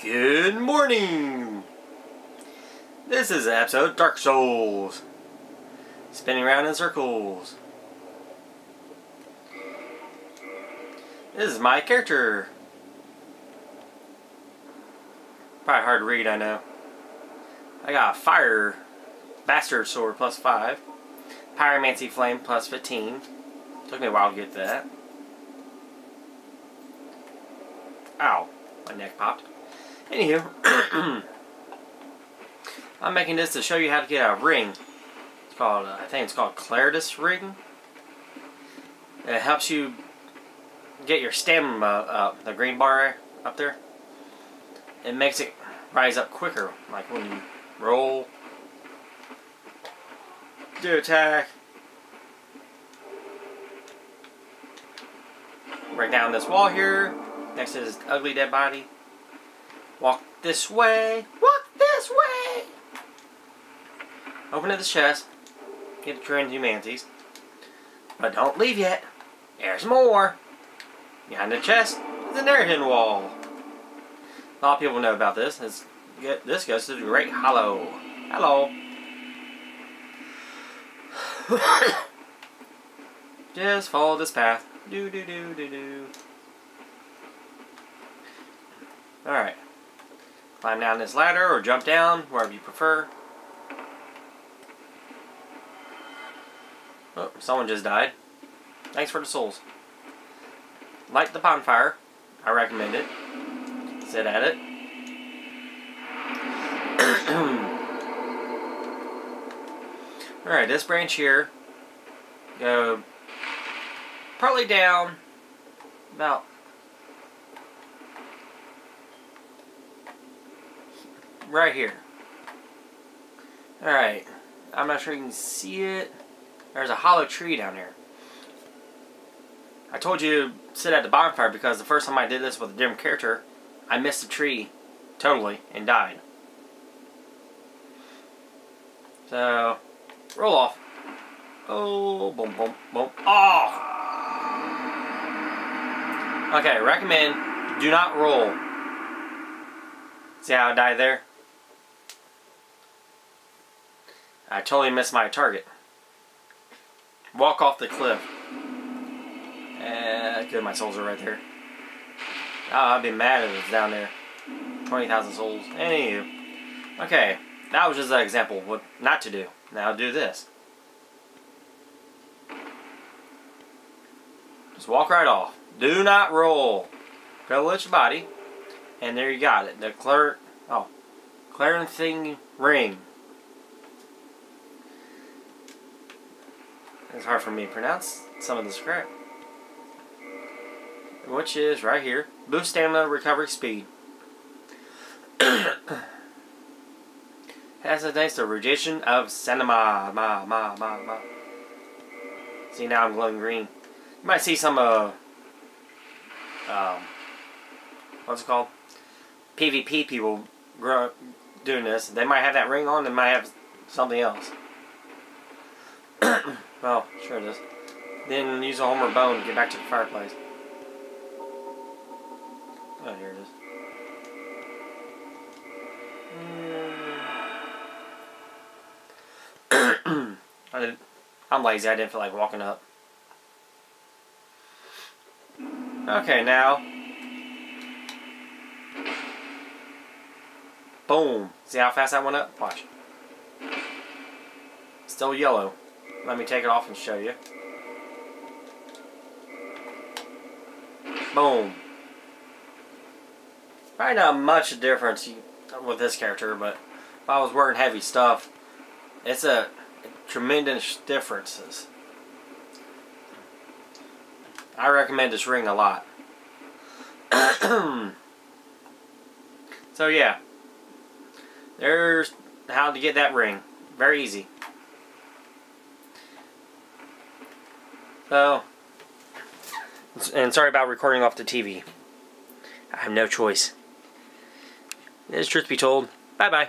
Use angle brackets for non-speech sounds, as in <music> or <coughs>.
Good morning! This is episode Dark Souls. Spinning around in circles. This is my character. Probably hard to read, I know. I got fire bastard sword plus 5. Pyromancy flame plus 15. Took me a while to get that. My neck popped. Anywho. <clears throat> I'm making this to show you how to get a ring. It's called, uh, I think it's called Claritas ring. It helps you get your stamina up, the green bar up there. It makes it rise up quicker, like when you roll, do attack, break down this wall here, next is ugly dead body. Walk this way, walk this way. Open up the chest, get the humanities, but don't leave yet. There's more. Behind the chest is a hidden wall. A lot of people know about this. It's, this goes to the Great Hollow. Hello. <coughs> Just follow this path. Do do do do do. Alright. Climb down this ladder or jump down, wherever you prefer. Oh, someone just died. Thanks for the souls. Light the bonfire. I recommend it. Sit at it. <clears throat> Alright, this branch here. Go partly down about right here. Alright, I'm not sure you can see it. There's a hollow tree down here. I told you to sit at the bonfire because the first time I did this with a different character, I missed the tree totally and died. So, roll off. Oh, boom, boom, boom. Oh! Okay, recommend do not roll. See how I died there? I totally missed my target. Walk off the cliff. Uh, good, my souls are right there. Oh, I'd be mad if it's down there. 20,000 souls. Anywho. Okay, that was just an example of what not to do. Now do this. Just walk right off. Do not roll. Privilege body. And there you got it. The clear oh thing ring. It's hard for me to pronounce some of this crap. Which is right here. Boost stamina, recovery speed. Has a nice regeneration of cinema. Ma, ma, ma, ma. See, now I'm glowing green. You might see some, uh, um, what's it called? PvP people grow, doing this. They might have that ring on, they might have something else. <clears throat> well, sure it is. Then use a Homer bone to get back to the fireplace. Oh, here it is. <clears throat> I did, I'm lazy. I didn't feel like walking up. Okay, now. Boom. See how fast that went up? Watch. Still yellow. Let me take it off and show you. Boom. Probably not much difference with this character, but if I was wearing heavy stuff, it's a tremendous differences. I recommend this ring a lot. <clears throat> so yeah, there's how to get that ring. Very easy. So, and sorry about recording off the TV. I have no choice. As truth be told, bye-bye.